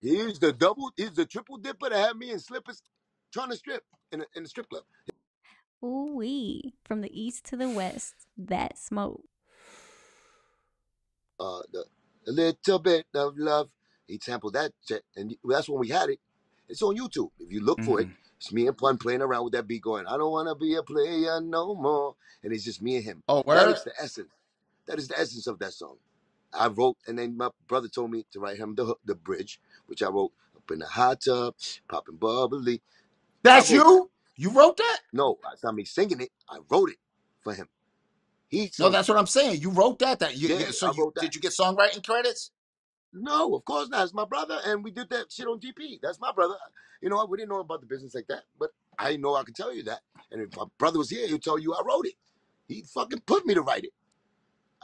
He's the double. He's the triple dipper that had me in slippers trying to strip in a, in the strip club. Ooh wee. From the east to the west, that smoke. Uh, the a little bit of love. He sampled that shit, and that's when we had it. It's on YouTube. If you look for it, Mhm. it's me and Pun playing around with that beat, going, "I don't want to be a player no more," and it's just me and him. Oh, That word? is the essence. That is the essence of that song. I wrote, and then my brother told me to write him the hook- the bridge, which I wrote up in the hot tub, popping bubbly. That's wrote you? You wrote that? No, it's not me singing it. I wrote it for him. He No, sung it. that's what I'm saying. You wrote that. That you, Yeah, you- so I you wrote that. did you get songwriting credits? No, of course not. It's my brother, and we did that shit on GP. That's my brother. You know, what? we didn't know about the business like that, but I know I can tell you that. And if my brother was here, he'd tell you I wrote it. He fucking put me to write it.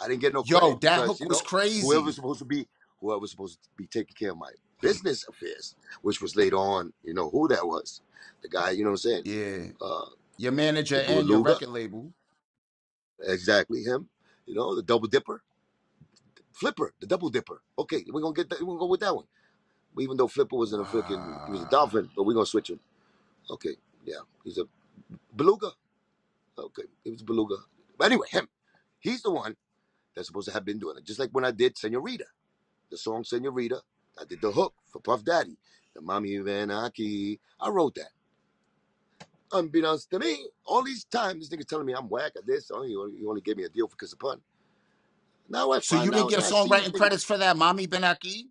I didn't get no Yo, credit that because hook you was know crazy. whoever's supposed to be whoever's supposed to be taking care of my business affairs, which was later on. You know who that was? The guy. You know what I'm saying? Yeah, Uh, your manager the and your Beluga. record label. Exactly him. You know the double dipper, Flipper, the double dipper. Okay, we're gonna get that. We're gonna go with that one. Even though Flipper was in a freaking, he was a Wow. dolphin, but we're gonna switch him. Okay, yeah, he's a beluga. Okay, he was a beluga. But anyway, him, he's the one that's supposed to have been doing it. Just like when I did Senorita, the song Senorita, I did the hook for Puff Daddy, the Mommy Van Aki. I wrote that. Unbeknownst to me, all these times this nigga telling me I'm whack at this. Oh, you only, only gave me a deal for Kiss a Pun. Now I So you didn't get and I see this songwriting credits for that, Mommy Benaki?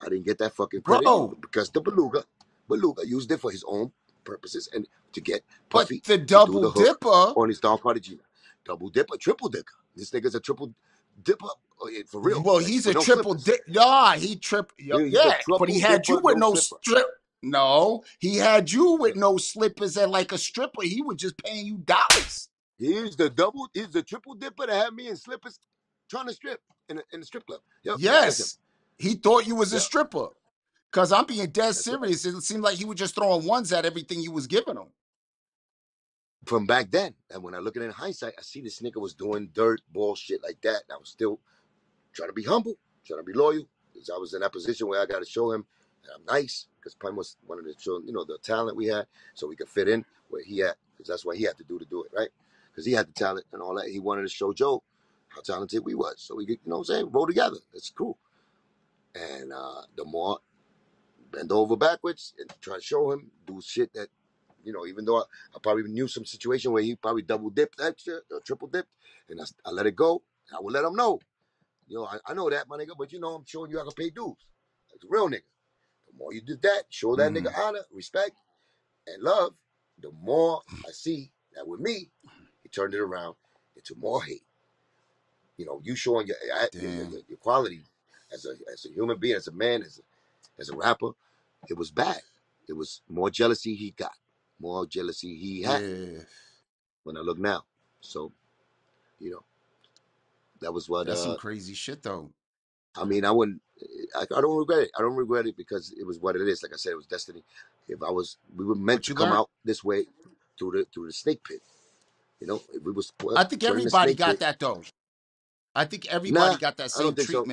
I didn't get that fucking credit Bro, because the beluga, beluga used it for his own purposes and to get Puffy but the to do double the dipper. on his Don Cartagena. Double dipper, triple dipper. This nigga's a triple dipper oh, yeah, for real. Well, Like he's a no triple dip. Nah, he trip. Yeah, Yeah, a but he had you with no no strip. No, he had you with no slippers and like a stripper. He was just paying you dollars. He's the double, he's the triple dipper that had me in slippers trying to strip in a, in the strip club. Yep. Yes, he thought you was a stripper. Cause I'm being dead that's right. serious. It seemed like he was just throwing ones at everything you was giving him. From back then, and when I look at it in hindsight, I see this nigga was doing dirt bullshit like that. And I was still trying to be humble, trying to be loyal, because I was in that position where I got to show him that I'm nice, because Pun was one of the show, you know, the talent we had, so we could fit in where he at, because that's what he had to do to do it, right? Because he had the talent and all that. He wanted to show Joe how talented we was, so we could, you know what I'm saying, roll together. It's cool. And uh, the more bend over backwards and try to show him, do shit that, you know, even though I, I probably knew some situation where he probably double dipped extra or triple dipped, and I, I let it go. I would let him know. You know, I, I know that, my nigga, but you know, I'm showing you I can pay dues. Like a real nigga. The more you did that, show that Mhm. nigga honor, respect, and love, the more I see that with me, he turned it around into more hate. You know, you showing your your, your, your, your quality as a as a human being, as a man, as a, as a rapper, it was bad. It was more jealousy he got, more jealousy he had Yeah, when I look now. So, you know, that was what that's some uh crazy shit though. I mean, I wouldn't. I, I don't regret it. I don't regret it because it was what it is. Like I said, it was destiny. If I was, we were meant to come learned. out this way through the through the snake pit. You know, if we was I think put in the everybody got pit. that though. I think everybody Nah, got that same don't so.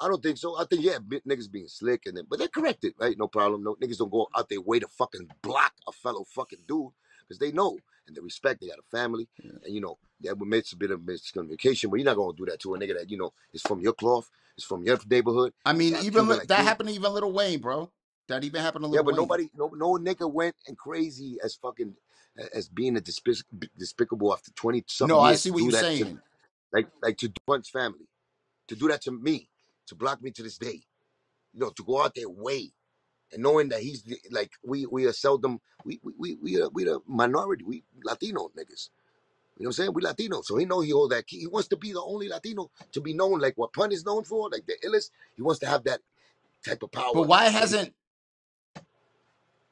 I don't think so. I think yeah, niggas being slick and then, but they're corrected, right? No problem. No niggas don't go out their way to fucking block a fellow fucking dude because they know and they respect. They got a family, Yeah. and you know that would make a bit of miscommunication. But you're not gonna do that to a nigga that you know is from your cloth, is from your neighborhood. I mean, even li- like that happened to even Lil Wayne, bro. That even happened to Little. Yeah, but Wayne. nobody, no, no nigga went and crazy as fucking as being a despic- despicable after twenty something No, I see what you're that to saying. like like to Punch family, to do that to me, to block me to this day. You know, to go out their way and knowing that he's the- like we we are seldom we we we we are, we the minority, we Latino niggas. You know what I'm saying? We Latino, so he know he hold that key. He wants to be the only Latino to be known like what Pun is known for, like the illest. He wants to have that type of power. But why hasn't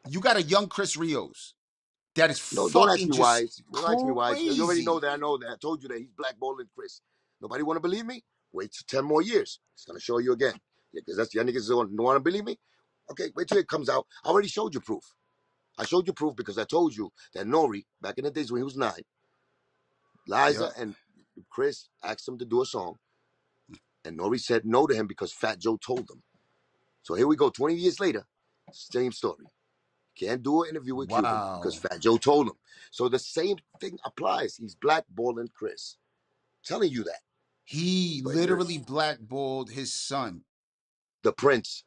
you got a young Chris Rios that is No, don't ask me why. Don't ask me why. You already know that I know that. I told you that he's blackballing Chris. Nobody want to believe me? Wait till 10 more years. It's going to show you again. Yeah, because that's the niggas don't, don't want to believe me? Okay, wait till it comes out. I already showed you proof. I showed you proof because I told you that Nore, back in the days when he was nine, Liza and Chris asked him to do a song. And Nore said no to him because Fat Joe told him. So here we go, 20 years later, same story. Can't do an interview with Cuban because Fat Joe told him. So the same thing applies. He's blackballing Chris. telling you that. He But literally blackballed his son. the prince.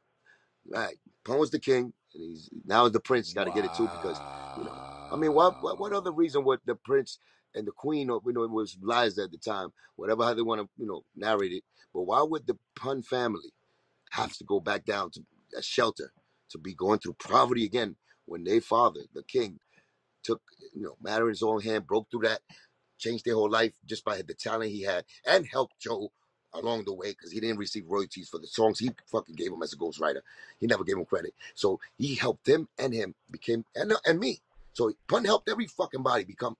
Right. Pun was the king, and he's now the prince. Got to get it too because you know. I mean, what, what what other Wow. reason would the prince and the queen, or you know, it was lies at the time, whatever how they want to you know narrate it. But why would the Pun family have to go back down to a shelter to be going through poverty again when their father, the king, took you know matter in his own hand, broke through that, changed their whole life just by the talent he had, and helped Joe along the way because he didn't receive royalties for the songs he fucking gave him as a ghostwriter. He never gave him credit. So he helped them and him became and uh, and me. So Pun helped every fucking body become,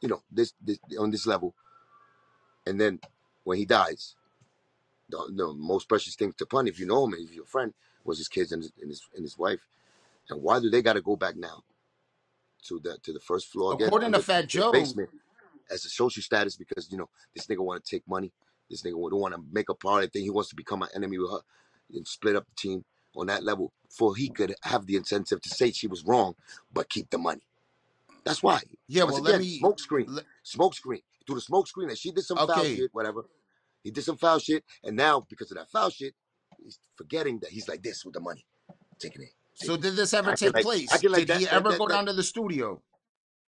you know, this, this on this level. And then when he dies, the, the most precious thing to Pun, if you know him, if you're a friend, was his kids and his and his, and his wife. And why do they got to go back now to the to the first floor again, According to under Fat Joe, basement? As a social status because you know this nigga want to take money. This nigga don't want to make a party thing. He wants to become an enemy with her and split up the team on that level, for he could have the incentive to say she was wrong, but keep the money. That's why. yeah, Once well, let again, me. smoke screen, le- smoke screen. Through the smoke screen, and she did some foul shit, whatever. He did some foul shit, and now because of that foul shit, he's forgetting that he's like this with the money, taking it. See, So did this ever take like place? like Did that. he that, ever that, go that down to the studio?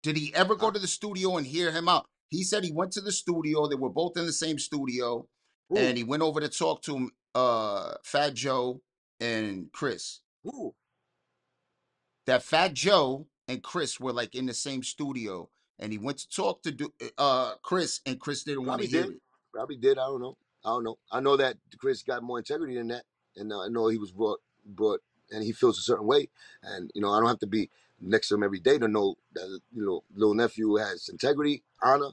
Did he ever go to the studio and hear him out? He said he went to the studio. They were both in the same studio, and he went over to talk to him, uh, Fat Joe and Chris. Who? That Fat Joe and Chris were like in the same studio, and he went to talk to do, uh Chris, and Chris didn't want to hear did. it. Probably did. I don't know. I don't know. I know that Chris got more integrity than that, and uh, I know he was brought brought, and he feels a certain way. And you know, I don't have to be next to him every day to know that you know, little nephew has integrity, honor,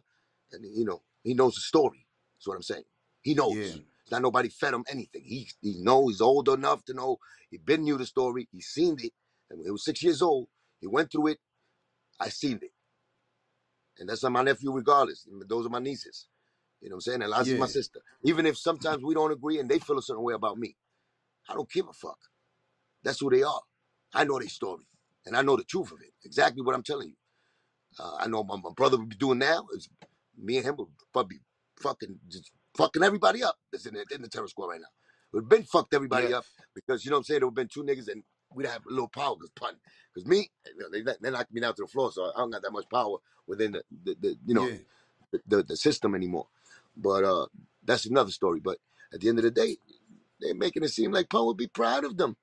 and you know, he knows the story. That's what I'm saying. He knows. Yeah, It's not nobody fed him anything. He he knows. He's old enough to know. He been knew the story. He seen it. And when he was six years old, he went through it. I seen it, and that's not my nephew, regardless. Those are my nieces. You know what I'm saying? And Lazi is my sister. Even if sometimes we don't agree and they feel a certain way about me, I don't give a fuck. That's who they are. I know their story. And I know the truth of it. Exactly what I'm telling you. Uh, I know my, my brother would be doing now is me and him would probably be fucking just fucking everybody up that's in the, in the terror squad right now. We've been fucked everybody yeah, up because you know what I'm saying. There would have been two niggas and we'd have a little power because pun. Because me, you know, they they knocked me down to the floor, so I don't got that much power within the, the, the you know yeah. the, the, the system anymore. But uh, that's another story. But at the end of the day, they're making it seem like Pun would be proud of them.